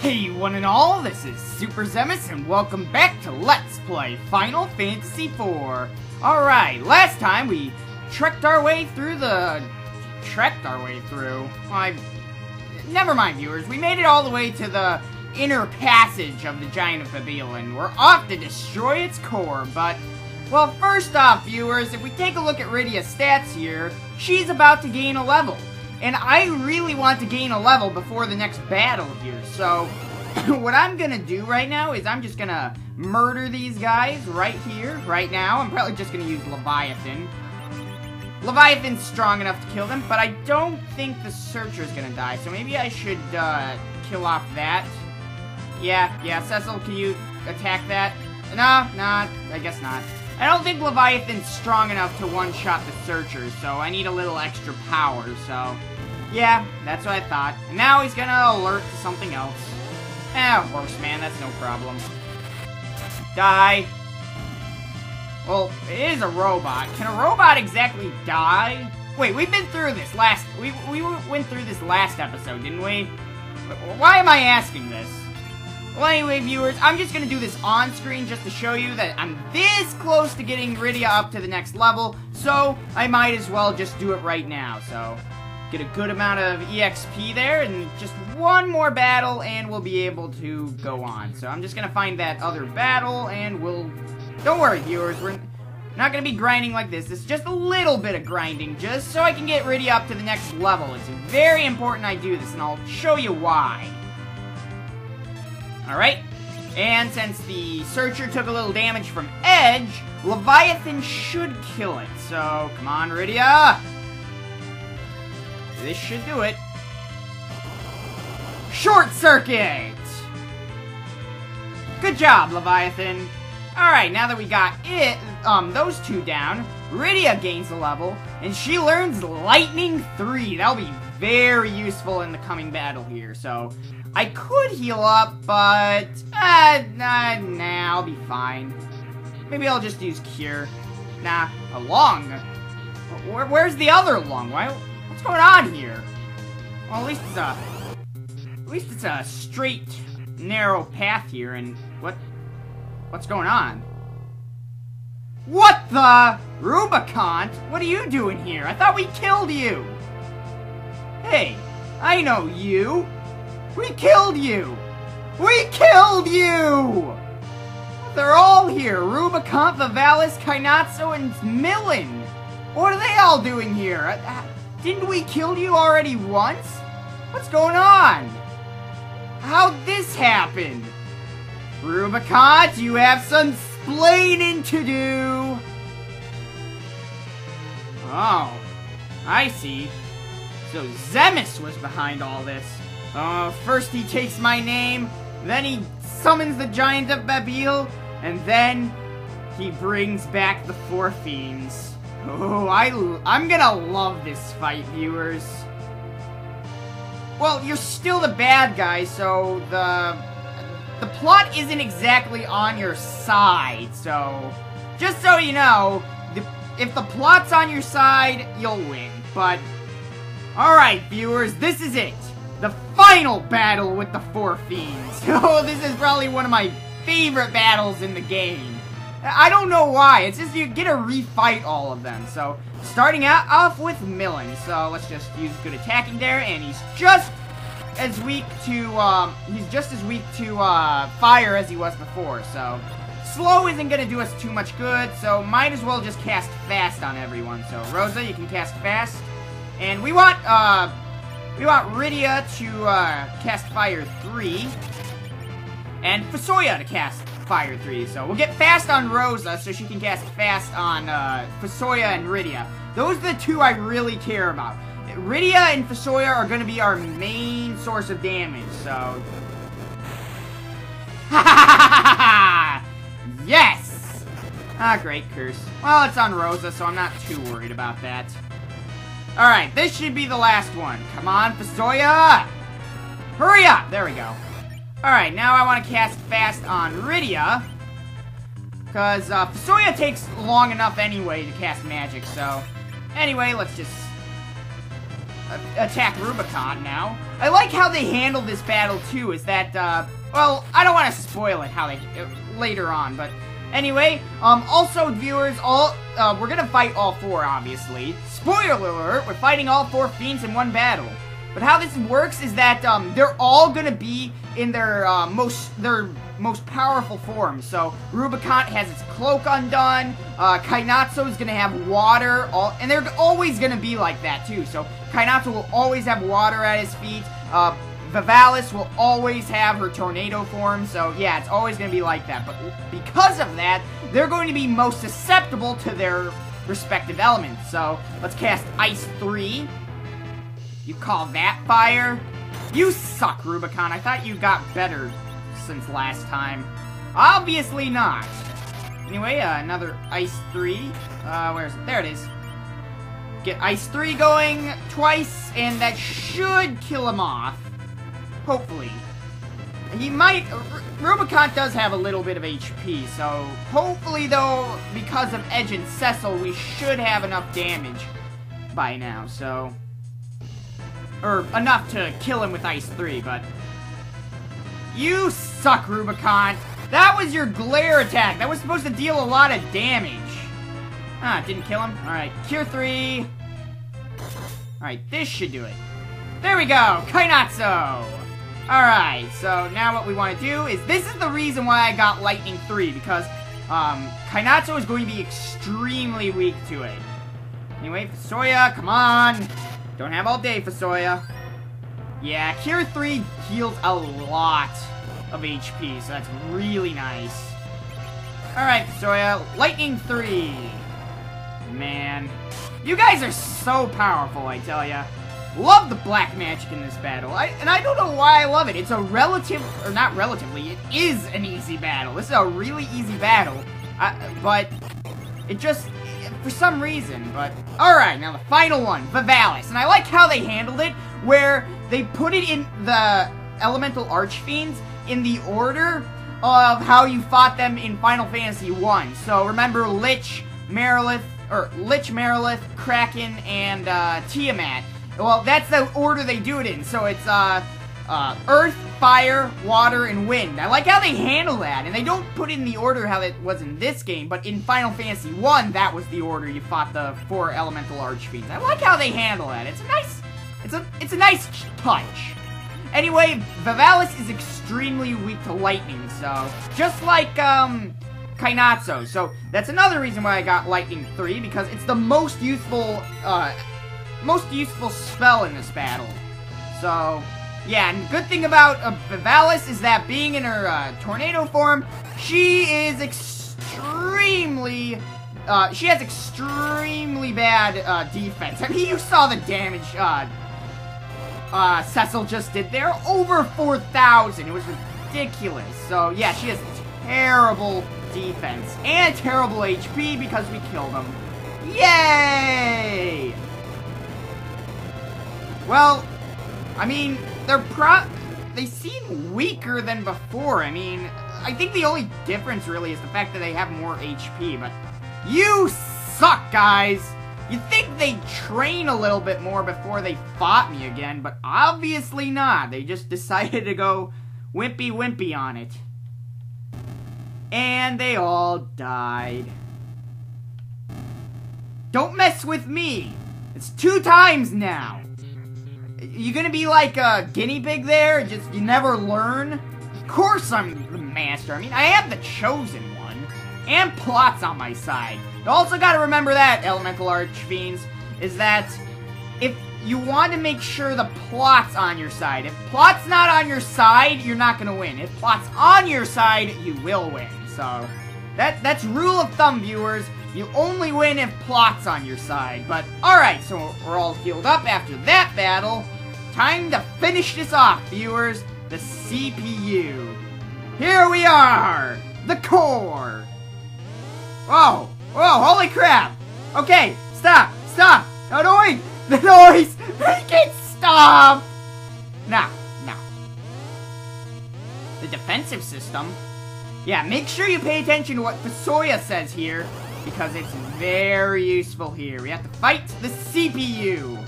Hey one and all, this is Super Zemus and welcome back to Let's Play Final Fantasy IV. Alright, last time we trekked our way through the... trekked our way through? I... Never mind viewers, we made it all the way to the inner passage of the Giant of Babylon. We're off to destroy its core, but... Well, first off viewers, if we take a look at Rydia's stats here, she's about to gain a level. And I really want to gain a level before the next battle here, so what I'm gonna do right now is I'm just gonna murder these guys right here, right now. I'm probably just gonna use Leviathan. Leviathan's strong enough to kill them, but I don't think the Searcher's gonna die, so maybe I should uh, kill off that. Yeah, yeah, Cecil, can you attack that? No, not. I guess not. I don't think Leviathan's strong enough to one-shot the Searcher, so I need a little extra power, so... Yeah, that's what I thought. And now he's gonna alert to something else. Eh, works, man, that's no problem. Die. Well, it is a robot. Can a robot exactly die? Wait, we've been through this last... We, we went through this last episode, didn't we? Why am I asking this? Well, anyway, viewers, I'm just gonna do this on screen just to show you that I'm this close to getting Rydia up to the next level, so I might as well just do it right now, so get a good amount of EXP there, and just one more battle, and we'll be able to go on. So I'm just gonna find that other battle, and we'll... Don't worry, viewers, we're not gonna be grinding like this. It's just a little bit of grinding, just so I can get Rydia up to the next level. It's very important I do this, and I'll show you why. Alright, and since the Searcher took a little damage from Edge, Leviathan should kill it. So, come on, Rydia! This should do it. Short Circuit! Good job, Leviathan. Alright, now that we got it, um, those two down, Rydia gains a level, and she learns Lightning 3. That'll be very useful in the coming battle here, so... I could heal up, but... Uh, nah, nah, I'll be fine. Maybe I'll just use Cure. Nah, a Lung? Where, where's the other Lung? Why, What's going on here? Well, at least it's a... At least it's a straight, narrow path here, and what... What's going on? What the? Rubicant? What are you doing here? I thought we killed you! Hey, I know you! We killed you! We killed you! They're all here! Rubicant, Valvalis, Kainazzo, and Milon! What are they all doing here? Uh, uh, Didn't we kill you already once? What's going on? How'd this happen? Rubicant, you have some splaining to do. Oh, I see. So Zemus was behind all this. Uh, first he takes my name, then he summons the Giant of Babil, and then he brings back the Four Fiends. Oh, I, I'm gonna love this fight, viewers. Well, you're still the bad guy, so the... The plot isn't exactly on your side, so... Just so you know, the, if the plot's on your side, you'll win, but... Alright, viewers, this is it! The final battle with the Four Fiends! Oh, this is probably one of my favorite battles in the game. I don't know why. It's just you get to refight all of them. So, starting out off with Millen. So, let's just use good attacking there. And he's just as weak to, um, he's just as weak to, uh, fire as he was before. So, slow isn't going to do us too much good. So, might as well just cast fast on everyone. So, Rosa, you can cast fast. And we want, uh, we want Rydia to, uh, cast fire 3. And FuSoya to cast Fire 3. So we'll get fast on Rosa so she can cast fast on uh, FuSoya and Rydia. Those are the two I really care about. Rydia and FuSoya are going to be our main source of damage, so... yes! Ah, great curse. Well, it's on Rosa, so I'm not too worried about that. Alright, this should be the last one. Come on, FuSoya! Hurry up! There we go. Alright, now I want to cast fast on Rydia. Because uh, takes long enough anyway to cast magic, so... Anyway, let's just... attack Rubicant now. I like how they handle this battle too, is that, uh, well, I don't want to spoil it how they, uh, later on, but anyway, um, also viewers, all, uh, we're gonna fight all four, obviously. Spoiler alert, we're fighting all four Fiends in one battle. But how this works is that, um, they're all gonna be in their, uh, most, their most powerful form. So Rubicant has its cloak undone. Uh, Kainazzo is gonna have water, all, and they're always gonna be like that too. So Kainazzo will always have water at his feet. Uh, Valvalis will always have her tornado form. So yeah, it's always gonna be like that. But because of that, they're going to be most susceptible to their respective elements. So let's cast Ice 3. You call that fire? You suck, Rubicant. I thought you got better since last time. Obviously not. Anyway, uh, another Ice 3. Uh, where is it? There it is. Get Ice 3 going twice, and that should kill him off. Hopefully. He might... Rubicant does have a little bit of HP, so hopefully, though, because of Edge and Cecil, we should have enough damage by now, so... Or enough to kill him with Ice 3, but you suck, Rubicant. That was your glare attack. That was supposed to deal a lot of damage. Ah, didn't kill him. Alright, Cure 3. Alright, this should do it. There we go, Kainazzo. Alright, so now what we want to do is, this is the reason why I got Lightning 3, because um, Kainazzo is going to be extremely weak to it. Anyway, FuSoya, come on. Don't have all day, FuSoya. Yeah, Cure 3 heals a lot of HP, so that's really nice. Alright, Soya, Lightning 3. Man. You guys are so powerful, I tell ya. Love the black magic in this battle. I, and I don't know why I love it. It's a relative, or not relatively, it is an easy battle. This is a really easy battle. Uh, but, it just, for some reason, but... Alright, now the final one, Valvalis. And I like how they handled it, where they put it in the Elemental Archfiends in the order of how you fought them in Final Fantasy 1. So remember Lich, Marilith, or Lich, Marilith, Kraken, and uh, Tiamat. Well, that's the order they do it in. So it's uh, uh, Earth, Fire, Water, and Wind. I like how they handle that, and they don't put in the order how it was in this game, but in Final Fantasy 1, that was the order you fought the four Elemental Archfiends. I like how they handle that. It's a nice it's a it's a nice touch. Anyway, Valvalis is extremely weak to lightning, so just like um Kainazzo. So that's another reason why I got Lightning 3, because it's the most useful uh most useful spell in this battle. So yeah, and good thing about uh, Valvalis is that being in her uh, tornado form, she is extremely uh, she has extremely bad uh, defense. I mean, you saw the damage uh, uh, Cecil just did there. Over 4,000. It was ridiculous. So, yeah, she has terrible defense and terrible HP because we killed him. Yay! Well, I mean, they're pro- they seem weaker than before. I mean, I think the only difference really is the fact that they have more HP, but you suck, guys! You'd think they'd train a little bit more before they fought me again, but obviously not. They just decided to go wimpy wimpy on it. And they all died. Don't mess with me! It's two times now! You gonna be like a guinea pig there? Just, you never learn? Of course I'm the master. I mean, I am the chosen one. And Plot's on my side. You also gotta remember that, Elemental Archfiends, is that if you want to make sure the plot's on your side. If plot's not on your side, you're not gonna win. If plot's on your side, you will win. So, that that's rule of thumb, viewers. You only win if plot's on your side. But, alright, so we're all healed up after that battle. Time to finish this off, viewers. The CPU. Here we are! The core! Oh, Oh, holy crap! Okay, stop, stop! No noise! The noise! Make it stop! Now, now. The defensive system? Yeah, make sure you pay attention to what FuSoya says here, because it's very useful here. We have to fight the CPU.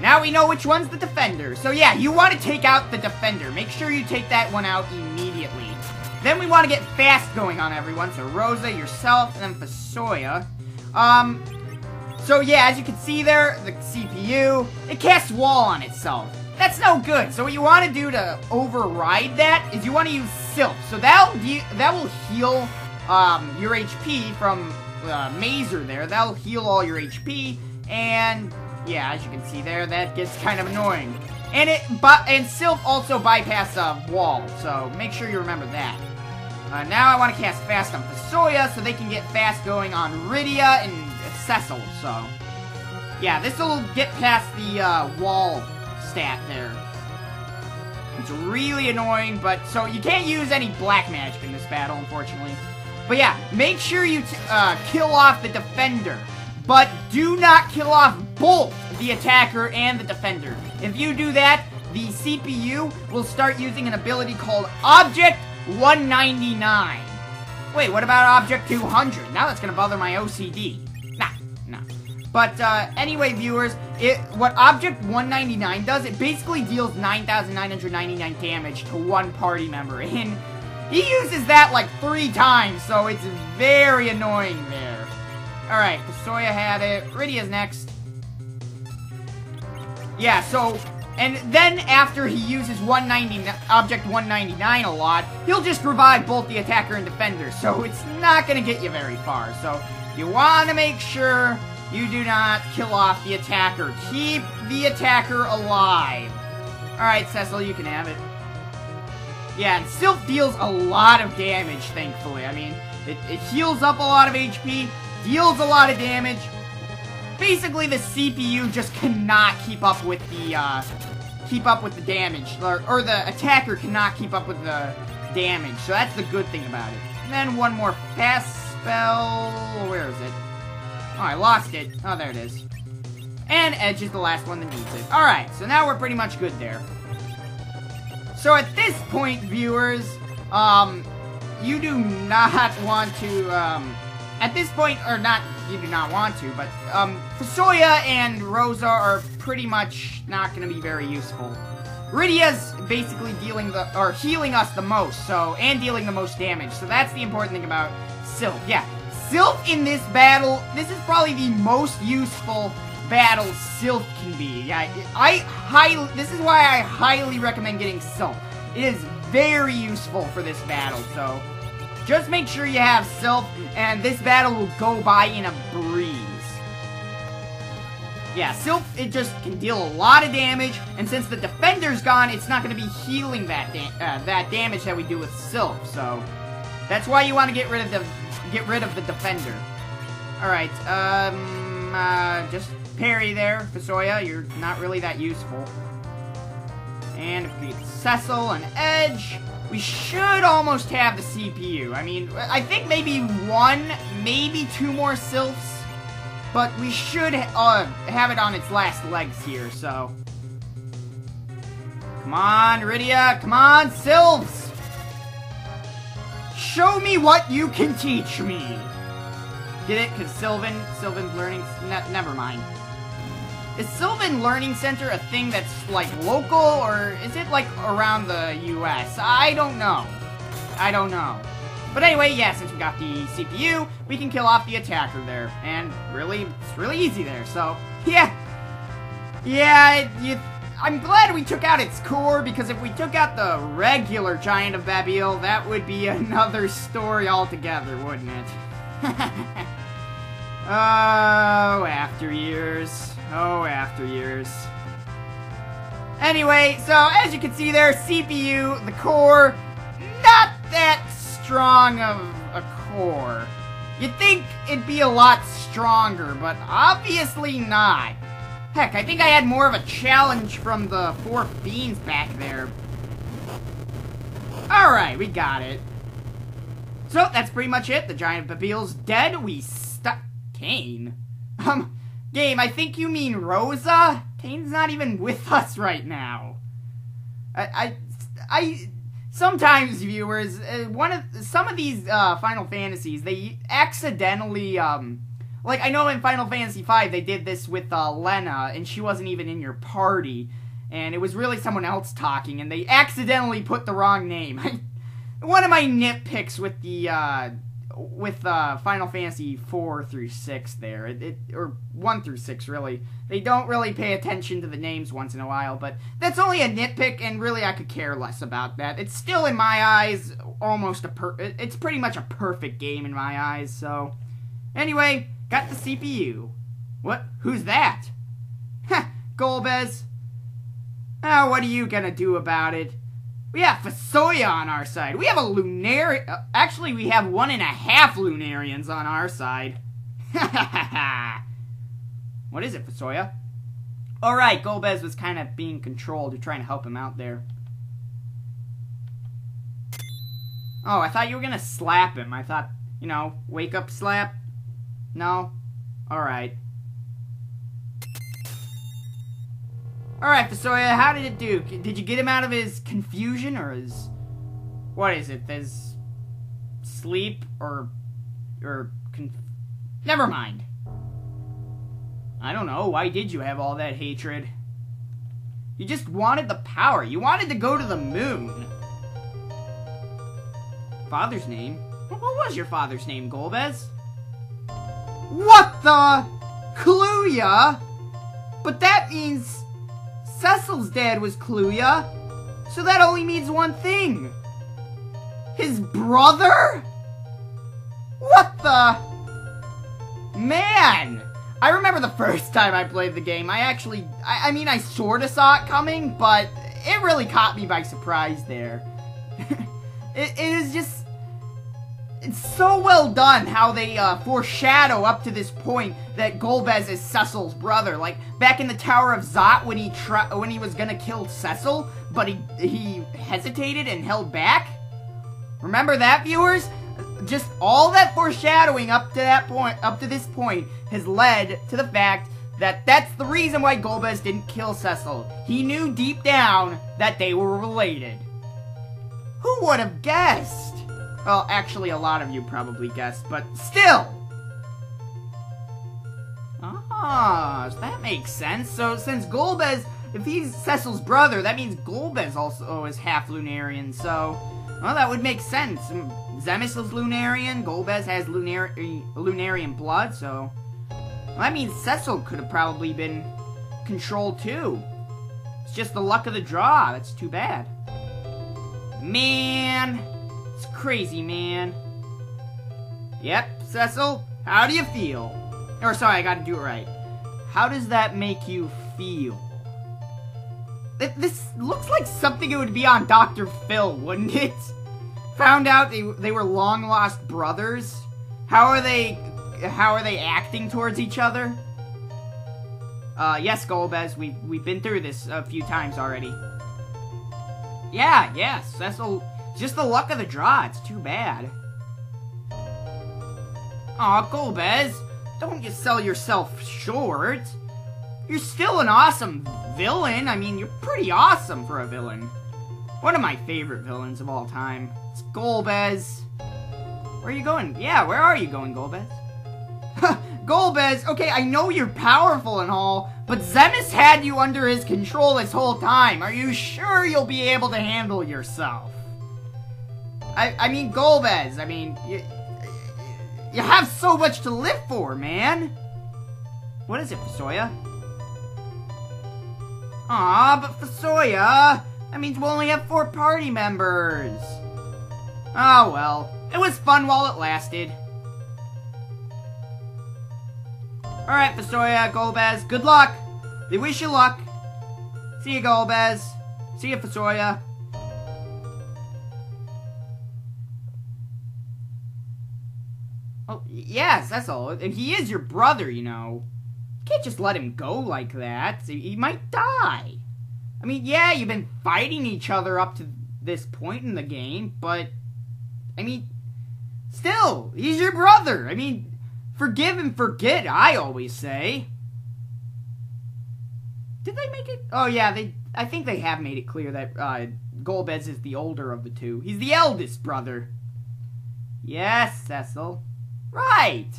Now we know which one's the defender. So yeah, you want to take out the defender. Make sure you take that one out immediately. Then we want to get fast going on everyone. So Rosa, yourself, and then FuSoya. Um, so yeah, as you can see there, the CPU, it casts wall on itself. That's no good. So what you want to do to override that is you want to use Sylph. So that'll that will heal um, your HP from uh, Maser there. That'll heal all your HP, and yeah, as you can see there, that gets kind of annoying. And it, but and Sylph also bypass a wall, so make sure you remember that. Uh, now I want to cast Fast on FuSoya, so they can get fast going on Rydia and Cecil, so... Yeah, this will get past the uh, wall stat there. It's really annoying, but... So, you can't use any black magic in this battle, unfortunately. But yeah, make sure you uh, kill off the defender. But do not kill off both the attacker and the defender. If you do that, the CPU will start using an ability called Object 199. Wait, what about Object 200? Now that's gonna bother my OCD. Nah, nah. But uh, anyway, viewers, it what Object 199 does, it basically deals 9,999 damage to one party member, and he uses that like three times, so it's very annoying there. Alright, Soya had it. Rydia's next. Yeah, so, and then after he uses 199, Object 199 a lot, he'll just revive both the attacker and defender, so it's not gonna get you very far. So, you wanna make sure you do not kill off the attacker. Keep the attacker alive. Alright, Cecil, you can have it. Yeah, it still deals a lot of damage, thankfully. I mean, it, it heals up a lot of HP, deals a lot of damage. Basically, the CPU just cannot keep up with the, uh, keep up with the damage. Or, or the attacker cannot keep up with the damage. So that's the good thing about it. And then one more fast spell. Where is it? Oh, I lost it. Oh, there it is. And Edge is the last one that needs it. Alright, so now we're pretty much good there. So at this point, viewers, um, you do not want to, um, at this point, or not, you do not want to, but, um, FuSoya and Rosa are pretty much not going to be very useful. Rydia's basically dealing the, or healing us the most, so, and dealing the most damage, so that's the important thing about Sylph. Yeah, Sylph in this battle, this is probably the most useful battle Sylph can be. Yeah, I highly, this is why I highly recommend getting Sylph. It is very useful for this battle, so just make sure you have Sylph, and this battle will go by in a breeze. Yeah, Sylph, it just can deal a lot of damage, and since the defender's gone, it's not going to be healing that da uh, that damage that we do with Sylph, so that's why you want to get rid of the get rid of the defender. All right, um, uh, just parry there, FuSoya. You're not really that useful. And if we Cecil and Edge, we should almost have the CPU. I mean, I think maybe one, maybe two more Sylphs. But we should uh, have it on its last legs here, so... Come on, Rydia. Come on, Sylphs. Show me what you can teach me. Get it? Because Sylvan, Sylvan's learning... Ne never mind. Is Sylvan Learning Center a thing that's, like, local, or is it, like, around the U.S.? I don't know. I don't know. But anyway, yeah, since we got the CPU, we can kill off the attacker there. And really, it's really easy there, so, yeah. Yeah, you, I'm glad we took out its core, because if we took out the regular Giant of Babil, that would be another story altogether, wouldn't it? oh, after years. Oh, after years. Anyway, so as you can see there, CPU, the core, not that strong of a core. You'd think it'd be a lot stronger, but obviously not. Heck, I think I had more of a challenge from the four fiends back there. Alright, we got it. So, that's pretty much it. The giant Babil's dead. We stuck... Kain? Um, Game, I think you mean Rosa? Kain's not even with us right now. I, I, I sometimes viewers, uh, one of some of these uh, Final Fantasies, they accidentally, um, like I know in Final Fantasy V they did this with uh, Lenna, and she wasn't even in your party, and it was really someone else talking, and they accidentally put the wrong name. One of my nitpicks with the uh, with uh, Final Fantasy four through six there, it, it, or one through six really. They don't really pay attention to the names once in a while, but that's only a nitpick, and really I could care less about that. It's still in my eyes almost a per. It's pretty much a perfect game in my eyes. So, anyway, got the CPU. What? Who's that? Golbez. Ah, what are you gonna do about it? We have FuSoya on our side. We have a Lunarian. Uh, actually, we have one and a half Lunarians on our side. what is it, FuSoya? Alright, Golbez was kind of being controlled. You're trying to help him out there. Oh, I thought you were going to slap him. I thought, you know, wake up slap. No? Alright. Alright, FuSoya, how did it do? Did you get him out of his confusion or his... What is it? His sleep or... or... Conf Never mind. I don't know. Why did you have all that hatred? You just wanted the power. You wanted to go to the moon. Father's name? What was your father's name, Golbez? What the? KluYa? But that means Cecil's dad was KluYa. So that only means one thing. His brother? What the? Man! I remember the first time I played the game, I actually, I, I mean, I sorta saw it coming, but it really caught me by surprise there. it, it is just, it's so well done how they uh, foreshadow up to this point that Golbez is Cecil's brother. Like back in the Tower of Zot when he when he was gonna kill Cecil, but he he hesitated and held back. Remember that, viewers? Just all that foreshadowing up to that point, up to this point, has led to the fact that that's the reason why Golbez didn't kill Cecil. He knew deep down that they were related. Who would have guessed? Well, actually, a lot of you probably guessed, but still! Ah, that makes sense. So, since Golbez, if he's Cecil's brother, that means Golbez also is half Lunarian, so... Well, that would make sense. Zemus is Lunarian, Golbez has Lunar Lunarian blood, so... Well, that means Cecil could have probably been controlled too. It's just the luck of the draw. That's too bad. Man! It's crazy, man. Yep, Cecil, how do you feel? Or, sorry, I gotta do it right. How does that make you feel? This looks like something it would be on Dr. Phil, wouldn't it? Found out they, they were long-lost brothers. How are they... How are they acting towards each other? Uh, yes, Golbez, we, we've been through this a few times already. Yeah, yes, Cecil just the luck of the draw, it's too bad. Aw, Golbez, don't you sell yourself short. You're still an awesome villain. I mean, you're pretty awesome for a villain. One of my favorite villains of all time. It's Golbez. Where are you going? Yeah, where are you going, Golbez? Golbez, okay, I know you're powerful and all, but Zemus had you under his control this whole time. Are you sure you'll be able to handle yourself? I, I mean, Golbez, I mean, you, you have so much to live for, man. What is it, FuSoya? Aw, but FuSoya, that means we'll only have four party members. Oh, well. It was fun while it lasted. Alright, FuSoya, Golbez, good luck. They wish you luck. See you, Golbez. See you, FuSoya. Yes, that's all. And he is your brother, you know. You can't just let him go like that. He might die. I mean, yeah, you've been fighting each other up to this point in the game, but... I mean, still, he's your brother. I mean, forgive and forget, I always say. Did they make it? Oh, yeah, they. I think they have made it clear that uh, Golbez is the older of the two. He's the eldest brother. Yes, Cecil. Right!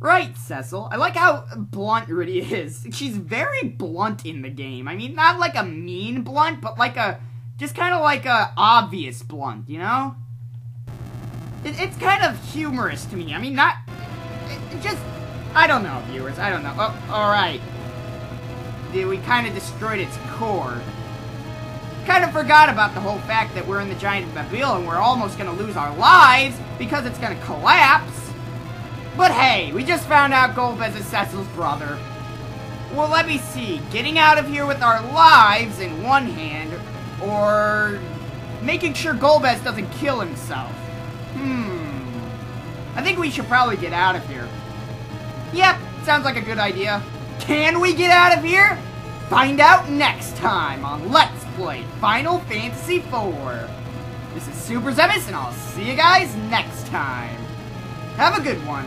Right, Cecil. I like how blunt Rydia is. She's very blunt in the game. I mean, not like a mean blunt, but like a, just kind of like a obvious blunt, you know? It, it's kind of humorous to me. I mean, not, it, it just, I don't know, viewers. I don't know. Oh, alright. We kind of destroyed its core. Kind of forgot about the whole fact that we're in the giant mobile and we're almost going to lose our lives because it's going to collapse. But hey, we just found out Golbez is Cecil's brother. Well, let me see. Getting out of here with our lives in one hand, or making sure Golbez doesn't kill himself. Hmm. I think we should probably get out of here. Yep, sounds like a good idea. Can we get out of here? Find out next time on Let's Play Final Fantasy IV. This is Super Zemus, and I'll see you guys next time. Have a good one.